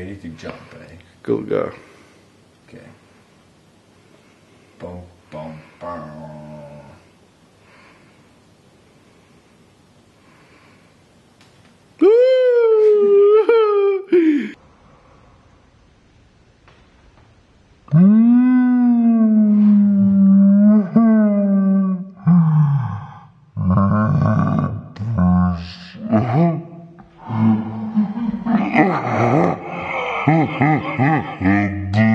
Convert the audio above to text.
ready to jump, eh? Go, go. Okay. Boom, boom, boom. Mm-hmm. 哈哈哈牛逼